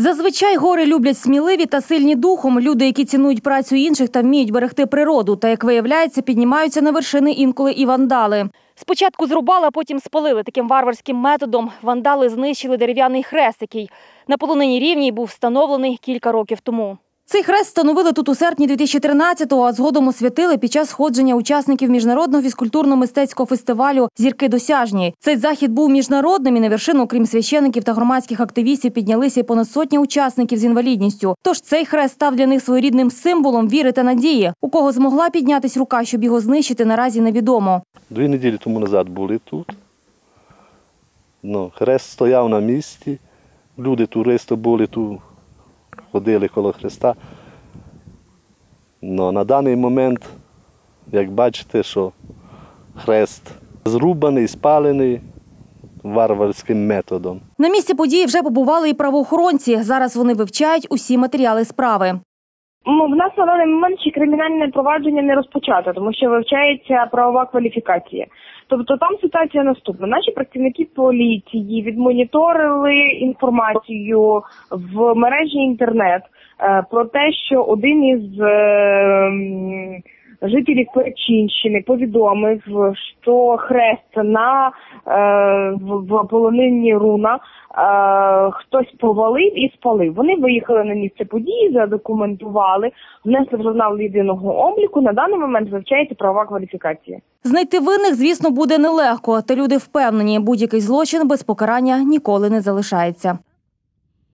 Зазвичай гори люблять сміливі та сильні духом. Люди, які цінують працю інших та вміють берегти природу. Та як виявляється, піднімаються на вершини інколи і вандали. Спочатку зрубали, а потім спалили таким варварським методом. Вандали знищили дерев'яний хрест, який на полонині рівній був встановлений кілька років тому. Цей хрест встановили тут у серпні 2013-го, а згодом освятили під час сходження учасників міжнародного фізкультурно-мистецького фестивалю Зірки досяжні. Цей захід був міжнародним і на вершину, крім священиків та громадських активістів, піднялися й понад сотня учасників з інвалідністю. Тож цей хрест став для них своєрідним символом віри та надії. У кого змогла піднятись рука, щоб його знищити, наразі невідомо. Дві неділі тому назад були тут. Ну, хрест стояв на місці. Люди, туристи були тут, ходили коло Христа. Но на даний момент, як бачите, що хрест зрубаний, спалений варварським методом. На місці події вже побували і правоохоронці. Зараз вони вивчають усі матеріали справи. Ну, в нас на даний момент ще кримінальне провадження не розпочато, тому що вивчається правова кваліфікація. Тобто там ситуація наступна. Наші працівники поліції відмоніторили інформацію в мережі інтернет е, про те, що один із е, жителів Перечинщини повідомив, що хрест на е, в, полонині руна е, хтось повалив і спалив. Вони виїхали на місце події, задокументували, внесли в журнал єдиного обліку. На даний момент вивчається правова кваліфікація. Знайти винних, звісно, буде нелегко, та люди впевнені, будь-який злочин без покарання ніколи не залишається.